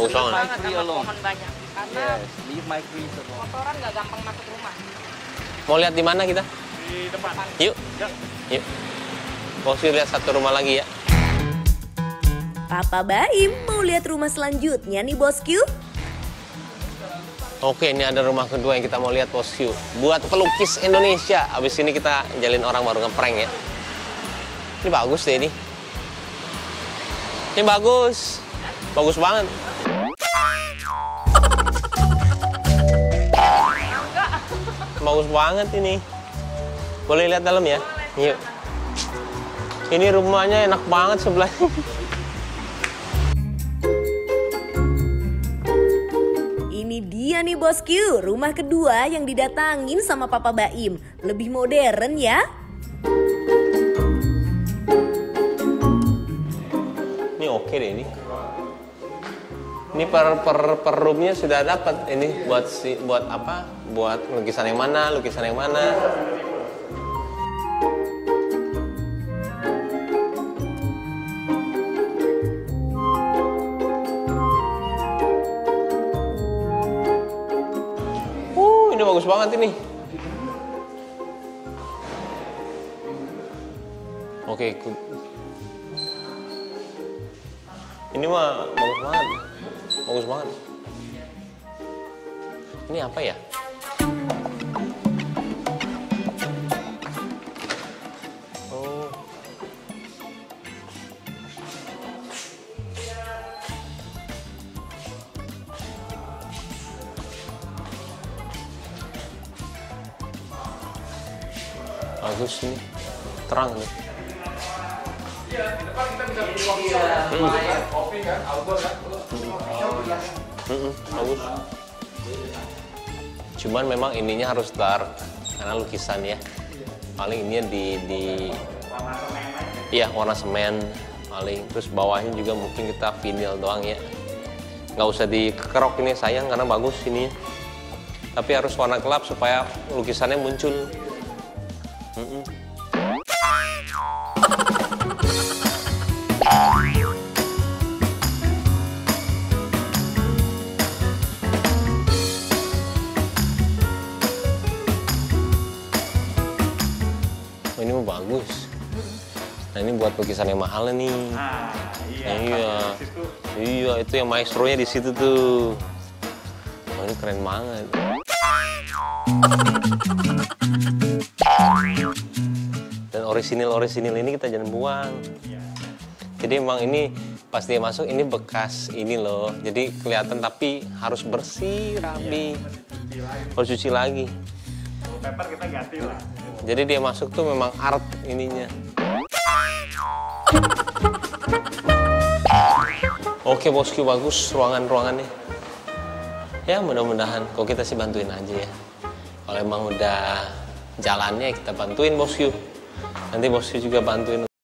Bagus banget. banget Tree sama alone. pohon banyak. Karena Yes, leave my trees alone. motoran nggak gampang masuk rumah. Mau lihat di mana kita? Di depan. Yuk. Yuk. Bosku lihat satu rumah lagi ya. Papa Baim mau lihat rumah selanjutnya nih bosku. Oke, ini ada rumah kedua yang kita mau lihat bosku. Buat pelukis Indonesia. Abis ini kita jalin orang baru ngeprank ya. Ini bagus deh ini. Ini bagus. Bagus banget. Bagus banget ini. Boleh lihat dalam ya? Yuk. Ini rumahnya enak banget sebelah. Ini dia nih bosku, rumah kedua yang didatangin sama Papa Baim. Lebih modern ya. Ini oke deh ini. Ini per per per roomnya sudah dapat ini buat si buat apa? Buat lukisan yang mana, lukisan yang mana. Uh, ini bagus banget ini. Oke, ku- ini mah bagus banget. Bagus banget. Ini apa ya? Oh. Bagus nih. Terang nih. Bagus. Cuman memang ininya harus dark karena lukisan ya. Paling ininya di di Iya, warna semen paling. Terus bawahnya juga mungkin kita vinil doang ya. Nggak usah dikerok ini sayang karena bagus ini. Tapi harus warna gelap supaya lukisannya muncul. Mm-mm. Oh, bagus. Nah ini buat lukisan yang mahal nih. Nah, iya. Iya. Situ. Iya, itu yang maestronya di situ tuh. Oh, ini keren banget. Dan orisinil-orisinil ini kita jangan buang. Jadi emang ini pas dia masuk ini bekas ini loh. Jadi kelihatan tapi harus bersih, rapi. Lagi. Harus cuci lagi. Paper kita ganti lah. Jadi dia masuk tuh memang art ininya. Oke bosku bagus ruangan-ruangannya. Ya mudah-mudahan kok kita sih bantuin aja ya. Kalau emang udah jalannya kita bantuin bosku. Nanti bosku juga bantuin